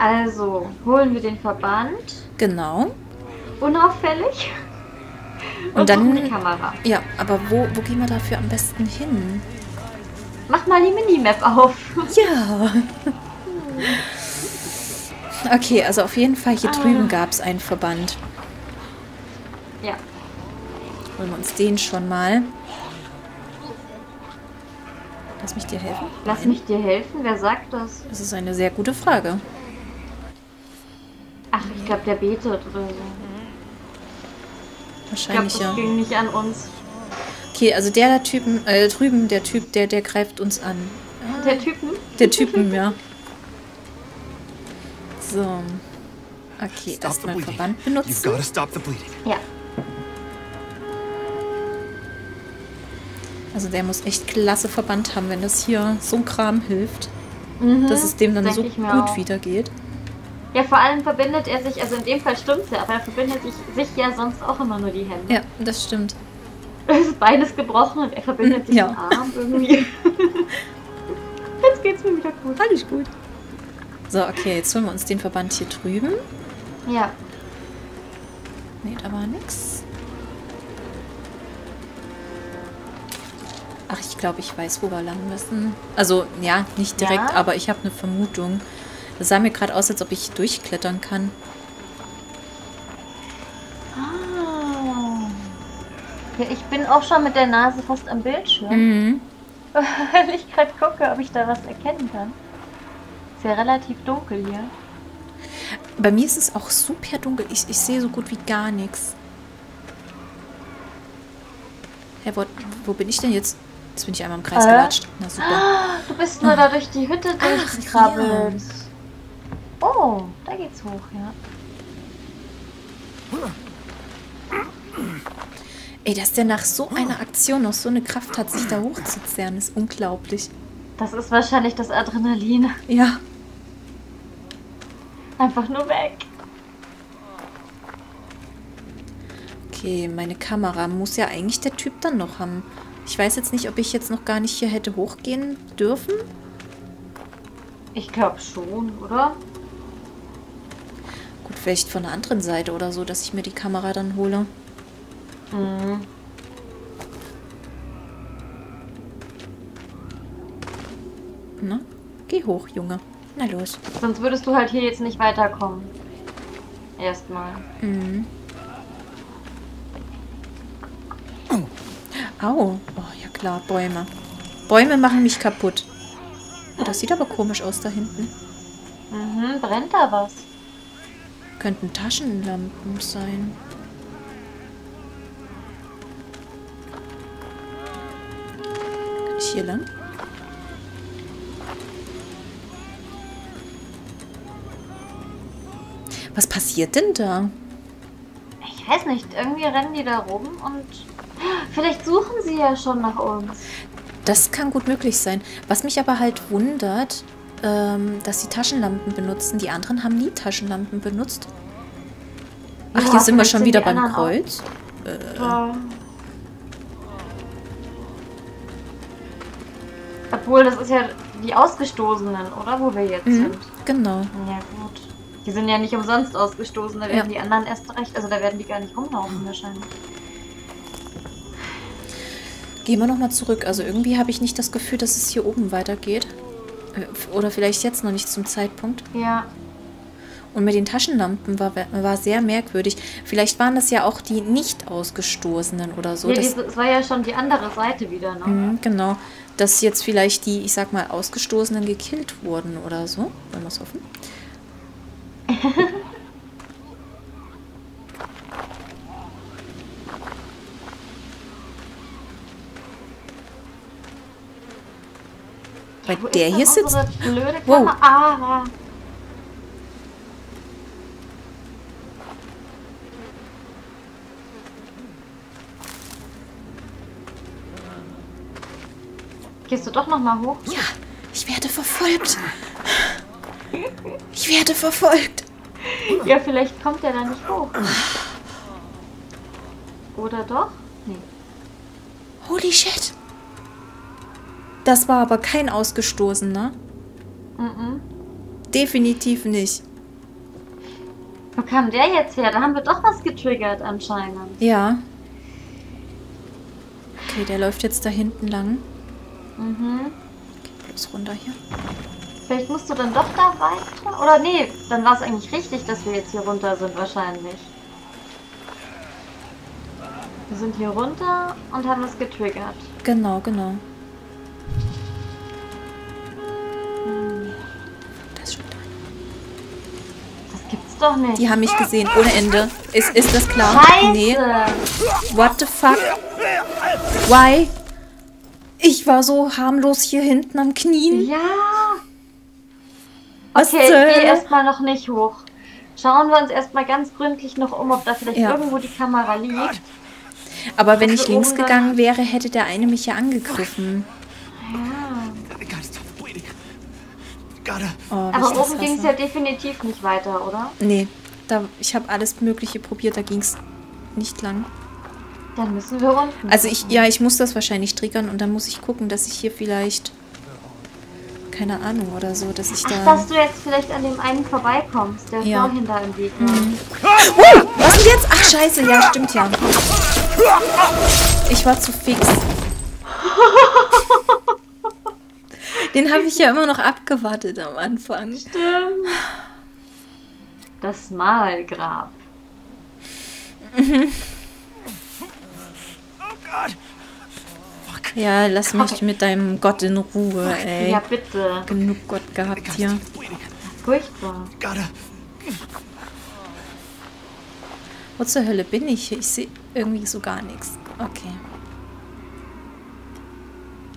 Also, holen wir den Verband. Genau. Unauffällig. Und, dann. suchen die Kamera. Ja, aber wo, wo gehen wir dafür am besten hin? Mach mal die Minimap auf. Ja. Okay, also auf jeden Fall hier Ah. drüben gab es einen Verband. Ja. Holen wir uns den schon mal. Lass mich dir helfen? Lass mich dir helfen. Wer sagt das? Das ist eine sehr gute Frage. Ach, ich glaube, der betet oder so. Ich glaube, Wahrscheinlich das ja. ging nicht an uns. Okay, also der da Typen, äh, drüben, der Typ, der, der greift uns an. Der Typen? Der Typen, ja. So. Okay, erstmal. Verband You've benutzen. to stop the bleeding. Ja. Also der muss echt klasse Verband haben, wenn das hier so ein Kram hilft. Mhm, Dass es dem dann so ich gut auch. wieder geht. Ja, vor allem verbindet er sich, also in dem Fall stimmt's ja, aber er verbindet sich, sich ja sonst auch immer nur die Hände. Ja, das stimmt. Das Bein ist gebrochen und er verbindet sich Ja. den Arm irgendwie. Jetzt geht's mir wieder gut. Alles gut. So, okay, jetzt holen wir uns den Verband hier drüben. Ja. Nee, da war nix. Ach, ich glaube, ich weiß, wo wir lang müssen. Also, ja, nicht direkt, Ja? aber ich habe eine Vermutung. Das sah mir gerade aus, als ob ich durchklettern kann. Ah. Ja, ich bin auch schon mit der Nase fast am Bildschirm, Mhm. weil ich gerade gucke, ob ich da was erkennen kann. Ist ja relativ dunkel hier. Bei mir ist es auch super dunkel. Ich, ich sehe so gut wie gar nichts. Hä, wo, wo bin ich denn jetzt? Jetzt bin ich einmal im Kreis Äh? gelatscht. Na super. Ah, Du bist nur da durch die Hütte Ach, durchgekrabbelt. Oh, da geht's hoch, ja. Ey, dass der nach so einer Aktion noch so eine Kraft hat, sich da hochzuzerren, ist unglaublich. Das ist wahrscheinlich das Adrenalin. Ja. Einfach nur weg. Okay, meine Kamera muss ja eigentlich der Typ dann noch haben. Ich weiß jetzt nicht, ob ich jetzt noch gar nicht hier hätte hochgehen dürfen. Ich glaube schon, oder? Vielleicht von der anderen Seite oder so, dass ich mir die Kamera dann hole. Mhm. Na? Geh hoch, Junge. Na los. Sonst würdest du halt hier jetzt nicht weiterkommen. Erstmal. Mhm. Au. Oh, ja klar, Bäume. Bäume machen mich kaputt. Oh, das sieht aber komisch aus da hinten. Mhm, brennt da was? Könnten Taschenlampen sein. Kann ich hier lang? Was passiert denn da? Ich weiß nicht, irgendwie rennen die da rum und vielleicht suchen sie ja schon nach uns. Das kann gut möglich sein. Was mich aber halt wundert, ähm, dass sie Taschenlampen benutzen. Die anderen haben nie Taschenlampen benutzt. Ach, Ja, hier sind wir schon sind wieder beim Kreuz. Ja. Obwohl, das ist ja die Ausgestoßenen, oder? Wo wir jetzt Mhm, sind. genau. Ja, gut. Die sind ja nicht umsonst ausgestoßen, da werden Ja. die anderen erst recht, also da werden die gar nicht rumlaufen wahrscheinlich. Gehen wir nochmal zurück. Also irgendwie habe ich nicht das Gefühl, dass es hier oben weitergeht. Äh, Oder vielleicht jetzt noch nicht zum Zeitpunkt. Ja, Und mit den Taschenlampen war, war sehr merkwürdig. Vielleicht waren das ja auch die nicht ausgestoßenen oder so. ja dass- diese, es war ja schon die andere Seite wieder, ne? Mhm, genau. Dass jetzt vielleicht die, ich sag mal, Ausgestoßenen gekillt wurden oder so. Wollen wir es hoffen? Ist der hier sitzt. Wow. Ah, Gehst du doch noch mal hoch? Ja, ich werde verfolgt. Ich werde verfolgt. Ja, vielleicht kommt er da nicht hoch. Oder doch? Nee. Holy shit. Das war aber kein Ausgestoßener. Mhm. Definitiv nicht. Wo kam der jetzt her? Da haben wir doch was getriggert anscheinend. Ja. Okay, der läuft jetzt da hinten lang. Mhm. Bloß runter hier. Vielleicht musst du dann doch da weiter? Oder nee, dann war es eigentlich richtig, dass wir jetzt hier runter sind wahrscheinlich. Wir sind hier runter und haben es getriggert. Genau, genau. Doch nicht. Die haben mich gesehen, ohne Ende. Ist, ist das klar? Scheiße! Nee. What the fuck? Why? Ich war so harmlos hier hinten am Knien. Ja! Was Okay, ich gehe erstmal noch nicht hoch. Schauen wir uns erstmal ganz gründlich noch um, ob da vielleicht Ja. irgendwo die Kamera liegt. Aber wenn ich links gegangen wäre, hätte der eine mich ja angegriffen. Oh, Aber oben ging es hasse. ja definitiv nicht weiter, oder? Nee, da, ich habe alles Mögliche probiert, da ging es nicht lang. Dann müssen wir unten. Also ich, ja, ich muss das wahrscheinlich triggern und dann muss ich gucken, dass ich hier vielleicht, keine Ahnung oder so, dass ich Ach, da... dass du jetzt vielleicht an dem einen vorbeikommst, der Ja. vorhin da im Weg war. Uh, was denn jetzt? Ach scheiße, ja, stimmt ja. Ich war zu fix. Den habe ich ja immer noch abgewartet am Anfang. Stimmt. Das Malgrab. Oh God. Ja, lass mich mit deinem Gott in Ruhe, ey. Ja, bitte. Genug Gott gehabt hier. Furchtbar. Wo zur Hölle bin ich? hier? Ich sehe irgendwie so gar nichts. Okay.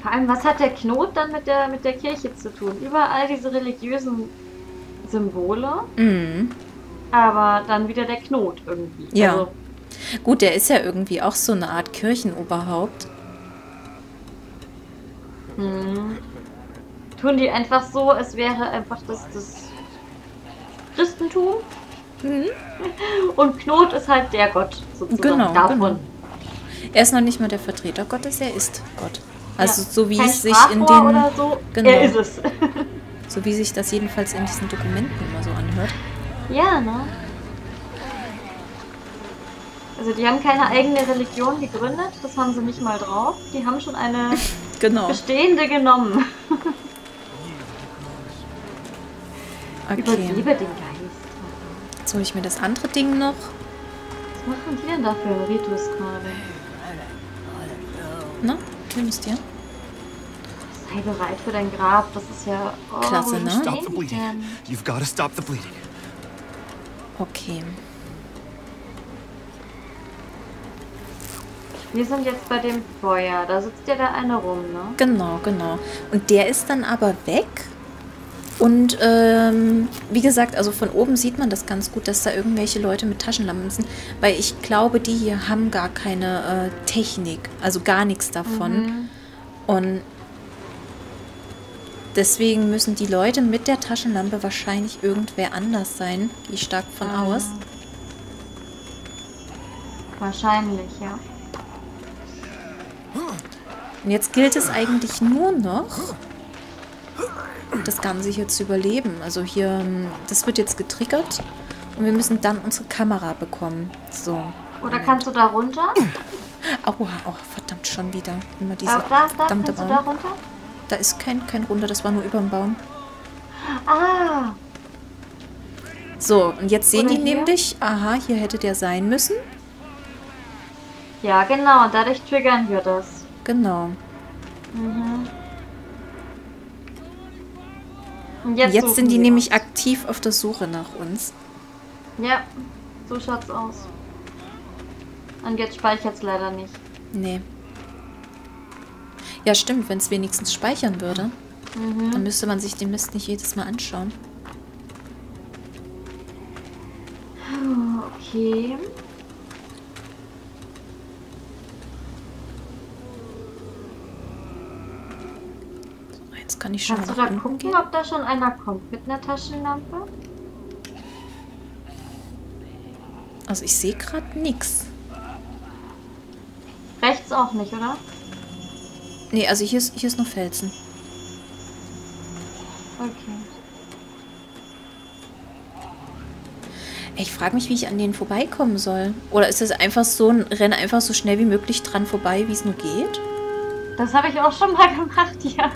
Vor allem, was hat der Knot dann mit der, mit der Kirche zu tun? Überall diese religiösen Symbole, Mhm. aber dann wieder der Knot irgendwie. Ja. Also, Gut, der ist ja irgendwie auch so eine Art Kirchenoberhaupt. hm. Tun die einfach so, es wäre einfach das, das Christentum. Mhm. Und Knot ist halt der Gott sozusagen Genau, davon. genau. Er ist noch nicht mal der Vertreter Gottes, er ist Gott. Also Ja. so wie es sich in den so. Genau. Er ist es. so wie sich das jedenfalls in diesen Dokumenten immer so anhört. ja, ne? Also die haben keine eigene Religion gegründet, das haben sie nicht mal drauf. Die haben schon eine Genau. bestehende genommen. Okay. Überlebe den Geist. Jetzt hole ich mir das andere Ding noch. Was machen die denn da für einen Ritus gerade? Na, tönes dir. Sei bereit für dein Grab, das ist ja... Oh, Klasse, ne? Stop the bleeding. You've gotta stop the bleeding. Okay. Wir sind jetzt bei dem Feuer, da sitzt ja der eine rum, ne? Genau, genau. Und der ist dann aber weg. Und ähm, wie gesagt, also von oben sieht man das ganz gut, dass da irgendwelche Leute mit Taschenlampen sind, weil ich glaube, die hier haben gar keine äh, Technik, also gar nichts davon. Mhm. Und deswegen müssen die Leute mit der Taschenlampe wahrscheinlich irgendwer anders sein, gehe ich stark von Ah. aus. Wahrscheinlich, ja. Und jetzt gilt es eigentlich nur noch, das Ganze hier zu überleben. Also hier, ähm, das wird jetzt getriggert und wir müssen dann unsere Kamera bekommen. So. Oder kannst du da runter? Aua, oh, verdammt, schon wieder. Immer diese Da, da, da, verdammte da runter? Da ist kein, kein Runter, das war nur über dem Baum. Ah, So, und jetzt sehen Oder die hier? nämlich, aha, hier hätte der sein müssen. ja genau, dadurch triggern wir das. Genau. Mhm. Und Jetzt, suchen sind die wir nämlich uns. aktiv auf der Suche nach uns. Ja, so schaut's aus. Und jetzt speichert's leider nicht. Nee. Ja, stimmt, wenn es wenigstens speichern würde, Mhm. dann müsste man sich den Mist nicht jedes Mal anschauen. Okay. Kann ich schon Kannst du mal da gucken, gehen. ob da schon einer kommt mit einer Taschenlampe? Also ich sehe gerade nichts. Rechts auch nicht, oder? Nee, also hier ist, hier ist noch Felsen. Okay. Ich frage mich, wie ich an denen vorbeikommen soll. Oder ist es einfach so ein Rennen einfach so schnell wie möglich dran vorbei, wie es nur geht? Das habe ich auch schon mal gemacht, ja.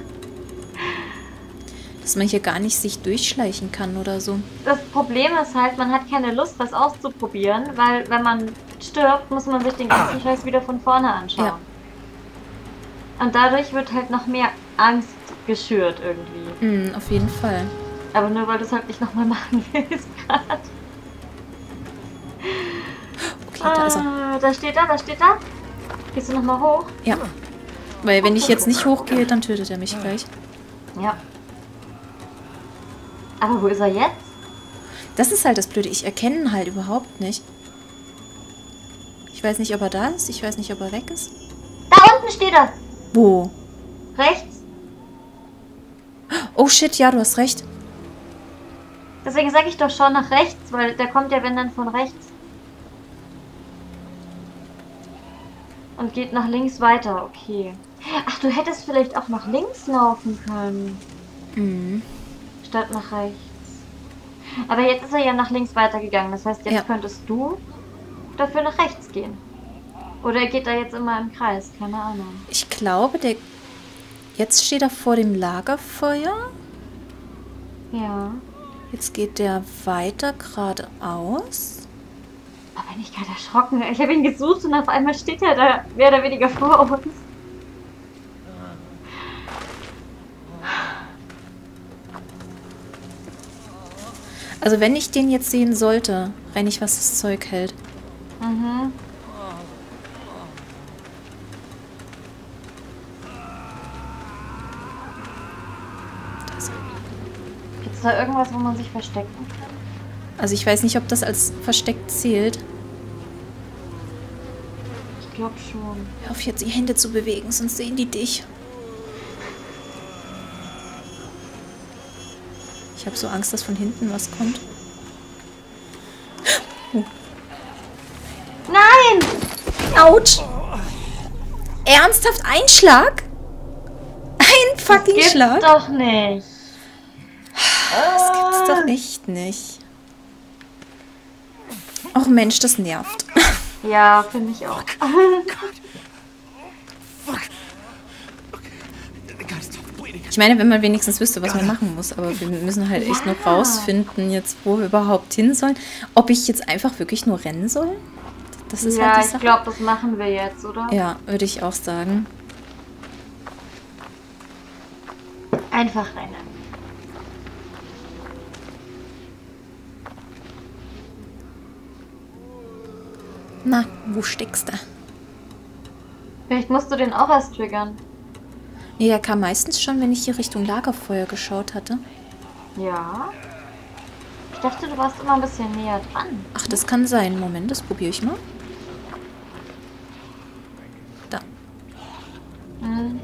Dass man hier gar nicht sich durchschleichen kann oder so. Das Problem ist halt, man hat keine Lust, was auszuprobieren, weil wenn man stirbt, muss man sich den ganzen Scheiß wieder von vorne anschauen. Ja. Und dadurch wird halt noch mehr Angst geschürt irgendwie. Mm, auf jeden Fall. Aber nur weil du es halt nicht nochmal machen willst gerade. Okay, da ist er. Ah, da steht er, da steht er. Gehst du nochmal hoch? Ja. Weil wenn ich jetzt nicht hochgehe, dann tötet er mich gleich. Ja. Aber wo ist er jetzt? Das ist halt das Blöde. Ich erkenne ihn halt überhaupt nicht. Ich weiß nicht, ob er da ist. Ich weiß nicht, ob er weg ist. Da unten steht er. Wo? Rechts. Oh shit, ja, du hast recht. Deswegen sage ich doch schon nach rechts, weil der kommt ja wenn dann von rechts. Und geht nach links weiter, okay. Ach, du hättest vielleicht auch nach links laufen können, Mhm. Statt nach rechts. Aber jetzt ist er ja nach links weitergegangen. Das heißt, jetzt Ja. könntest du dafür nach rechts gehen. Oder geht er jetzt immer im Kreis? Keine Ahnung. Ich glaube, der... Jetzt steht er vor dem Lagerfeuer. Ja. Jetzt geht der weiter geradeaus. Da bin ich gerade erschrocken. Ich habe ihn gesucht und auf einmal steht er da mehr oder weniger vor uns. Also wenn ich den jetzt sehen sollte, renne ich, was das Zeug hält. Mhm. Gibt es da irgendwas, wo man sich verstecken kann? Also ich weiß nicht, ob das als versteckt zählt. Ich glaube schon. Hör auf jetzt die Hände zu bewegen, sonst sehen die dich. Habe so Angst, dass von hinten was kommt. Nein! Autsch! Ernsthaft Einschlag? Ein fucking Gibt's Schlag? doch nicht. Das gibt's doch echt nicht. Och Mensch, das nervt. Ja, finde ich auch. Fuck. Ich meine, wenn man wenigstens wüsste, was man machen muss. Aber wir müssen halt echt noch Ja. rausfinden, jetzt, wo wir überhaupt hin sollen. Ob ich jetzt einfach wirklich nur rennen soll? Das ist ja, halt die ich Sache. glaube, das machen wir jetzt, oder? Ja, würde ich auch sagen. Einfach rennen. Na, wo steckst du? Vielleicht musst du den auch erst triggern. Nee, der kam meistens schon, wenn ich hier Richtung Lagerfeuer geschaut hatte. Ja. Ich dachte, du warst immer ein bisschen näher dran. Ach, das kann sein. Moment, das probiere ich mal. Da. Hm.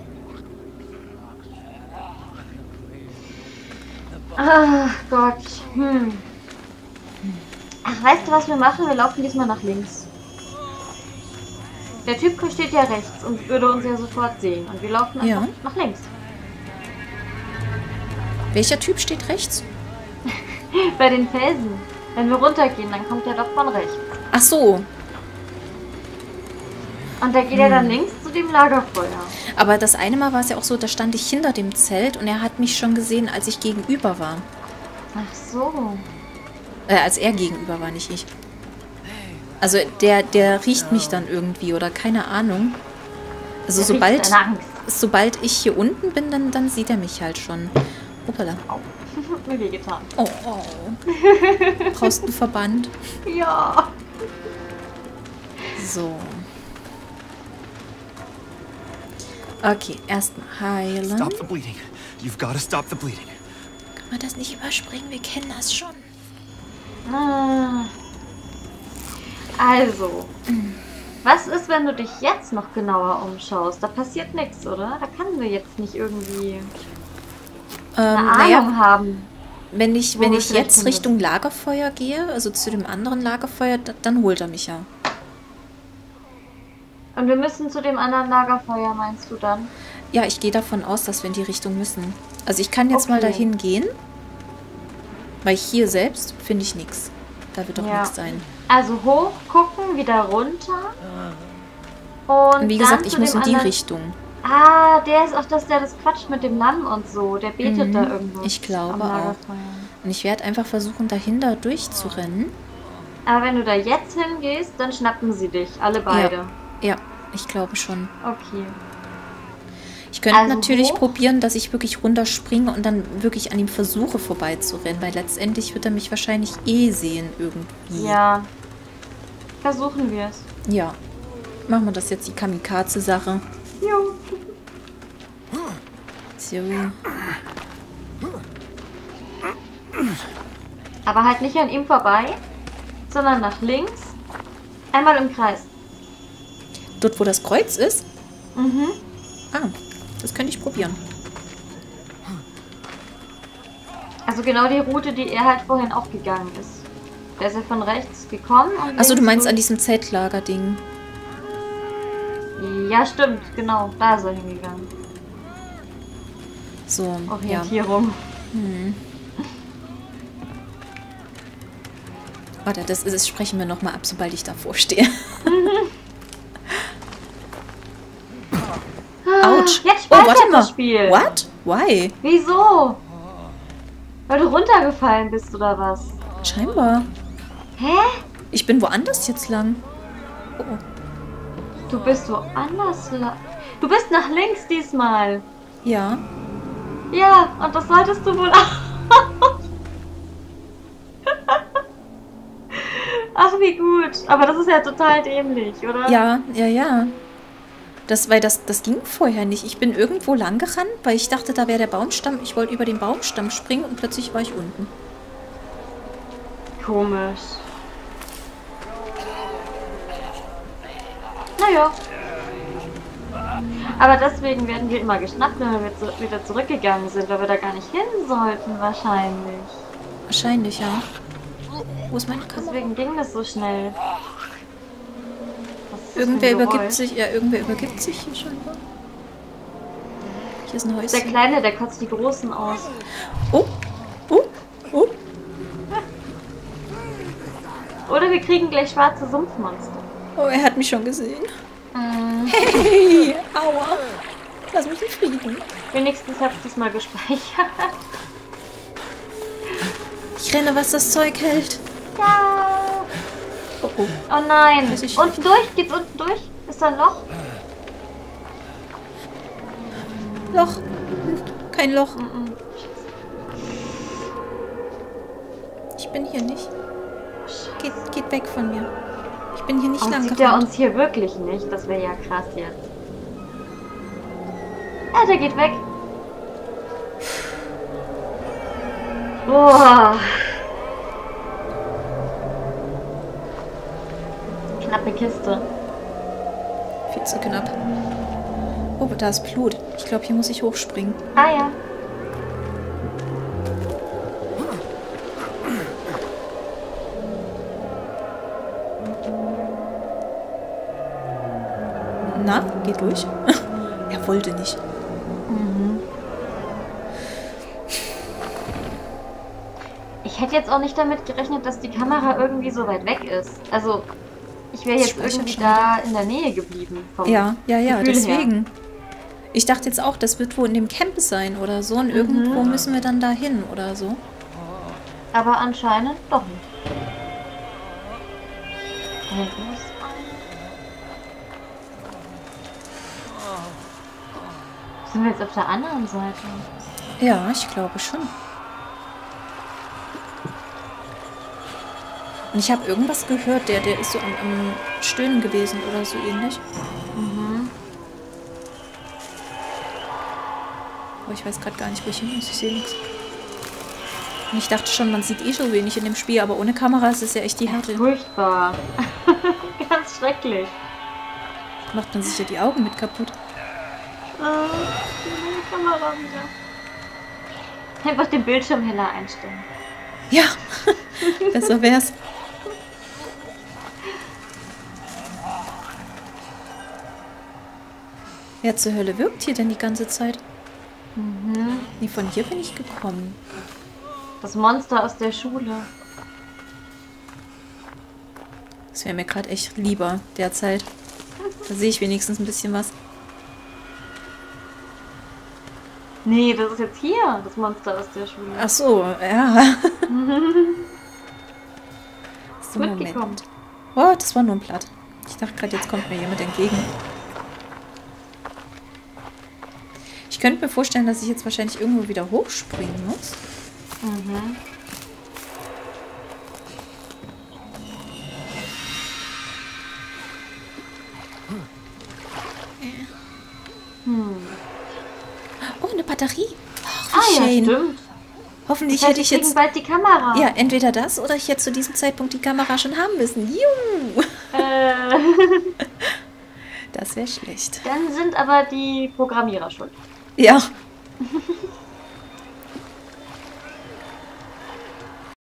Ach Gott. Hm. Ach, weißt du, was wir machen? Wir laufen diesmal nach links. Der Typ steht ja rechts und würde uns ja sofort sehen. Und wir laufen einfach Ja. nach links. Welcher Typ steht rechts? Bei den Felsen. Wenn wir runtergehen, dann kommt er doch von rechts. Ach so. Und da geht er dann links zu dem Lagerfeuer. Aber das eine Mal war es ja auch so, da stand ich hinter dem Zelt und er hat mich schon gesehen, als ich gegenüber war. Ach so. Äh, als er gegenüber war, nicht ich. Also der, der riecht mich dann irgendwie oder keine Ahnung. Also Der sobald, sobald ich hier unten bin, dann, dann sieht er mich halt schon. Hoppala. Hat mir wehgetan. Oh, oh. Brauchst du einen Verband? Ja. So. Okay, erstmal heilen. Stop the bleeding. You've got to stop the bleeding. Kann man das nicht überspringen? Wir kennen das schon. Ah. Also. Was ist, wenn du dich jetzt noch genauer umschaust? Da passiert nichts, oder? Da können wir jetzt nicht irgendwie eine Ähm, Ahnung naja, haben. wenn ich, wenn ich jetzt hin Richtung Lagerfeuer gehe, also zu dem anderen Lagerfeuer, da, dann holt er mich ja. Und wir müssen zu dem anderen Lagerfeuer, meinst du dann? Ja, ich gehe davon aus, dass wir in die Richtung müssen. Also ich kann jetzt mal Okay. dahin gehen, weil hier selbst finde ich nichts. Da wird doch Ja. nichts sein. Also hoch gucken, wieder runter. Und, Und wie gesagt, ich muss in die anderen- Richtung. Ah, der ist auch das, der das quatscht mit dem Lamm und so. Der betet Mhm, da irgendwo. ich glaube auch. Und ich werde einfach versuchen, dahinter durchzurennen. Aber wenn du da jetzt hingehst, dann schnappen sie dich. Alle beide. Ja, ich glaube schon. Okay. Ich könnte Also natürlich hoch? probieren, dass ich wirklich runterspringe und dann wirklich an ihm versuche vorbeizurennen, weil letztendlich wird er mich wahrscheinlich eh sehen irgendwie. Ja. Versuchen wir es. Ja. Machen wir das jetzt die Kamikaze-Sache. Jo. So. Aber halt nicht an ihm vorbei, sondern nach links. Einmal im Kreis. Dort, wo das Kreuz ist? Mhm. Ah, das könnte ich probieren. Also genau die Route, die er halt vorhin auch gegangen ist. Der ist ja von rechts gekommen. und Achso, du meinst an diesem Zeltlager-Ding. Ja, stimmt, genau. Da ist er hingegangen. So, ja. Orientierung. Warte, das, ist, das sprechen wir nochmal ab, sobald ich davor stehe. Autsch. oh, warte mal. Spiel. What? Why? Wieso? Weil du runtergefallen bist oder was? Scheinbar. Hä? Ich bin woanders jetzt lang. Oh, Du bist woanders. la- Du bist nach links diesmal. ja. Ja, und das solltest du wohl auch. Ach, wie gut. Aber das ist ja total dämlich, oder? Ja, ja, ja. Das, weil das, das ging vorher nicht. Ich bin irgendwo lang gerannt, weil ich dachte, da wäre der Baumstamm. Ich wollte über den Baumstamm springen und plötzlich war ich unten. Komisch. Naja. Aber deswegen werden wir immer geschnappt, wenn wir wieder zurückgegangen sind, weil wir da gar nicht hin sollten, wahrscheinlich. Wahrscheinlich, ja. Wo ist meine Kamera? Deswegen ging das so schnell. Was ist das für ein Irgendwer übergibt sich. Ja, irgendwer übergibt sich hier scheinbar. Hier ist ein Der Häuschen. Kleine, der kotzt die Großen aus. Oh, oh, oh. Oder wir kriegen gleich schwarze Sumpfmonster. Oh, er hat mich schon gesehen. Mhm. Hey, aua. Lass mich in Frieden. Wenigstens habe ich das mal gespeichert. Ich renne, was das Zeug hält. ja. Oh, nein. Unten durch? Geht's unten durch? Ist da ein Loch? Loch. Kein Loch. Mhm. Ich bin hier nicht. Geht, geht weg von mir. Ich bin hier nicht lang sieht er uns hier wirklich nicht? Das wäre ja krass jetzt. Ja, der geht weg. Boah. Knappe Kiste. Viel zu knapp. Oh, da ist Blut. Ich glaube, hier muss ich hochspringen. Ah ja. Na, geht durch. er wollte nicht. Ich hätte jetzt auch nicht damit gerechnet, dass die Kamera irgendwie so weit weg ist. Also, ich wäre jetzt irgendwie da in der Nähe geblieben. Ja, ja, ja, Gefühl deswegen. Ich dachte jetzt auch, das wird wohl in dem Camp sein oder so. Und irgendwo müssen wir dann da hin oder so. Aber anscheinend doch nicht. Sind wir jetzt auf der anderen Seite? Ja, ich glaube schon. Und ich habe irgendwas gehört, der, der ist so am, am Stöhnen gewesen oder so ähnlich. Aber ich weiß gerade gar nicht, wo ich hin muss. Ich sehe nichts. Und ich dachte schon, man sieht eh so wenig in dem Spiel, aber ohne Kamera ist es ja echt die Härte. Furchtbar. Ganz schrecklich. Macht man sich ja die Augen mit kaputt. Ah, die Kamera wieder. Einfach den Bildschirm heller einstellen. Ja, besser wär's. Wer zur Hölle wirkt hier denn die ganze Zeit? Nee, von hier bin ich gekommen. Das Monster aus der Schule. Das wäre mir gerade echt lieber derzeit. Da sehe ich wenigstens ein bisschen was. Nee, das ist jetzt hier, das Monster aus der Schule. Ach so, ja. so. Moment. Oh, das war nur ein Blatt. Ich dachte gerade, jetzt kommt mir jemand entgegen. Ich könnte mir vorstellen, dass ich jetzt wahrscheinlich irgendwo wieder hochspringen muss. Mhm. Hm. Oh, eine Batterie. Ach, Ah wie ja, schön. stimmt. Hoffentlich Das heißt, hätte ich jetzt... bald die Kamera. Ja, entweder das oder ich hätte zu diesem Zeitpunkt die Kamera schon haben müssen. Juhu. Äh, Das wäre schlecht. dann sind aber die Programmierer schuld. Ja.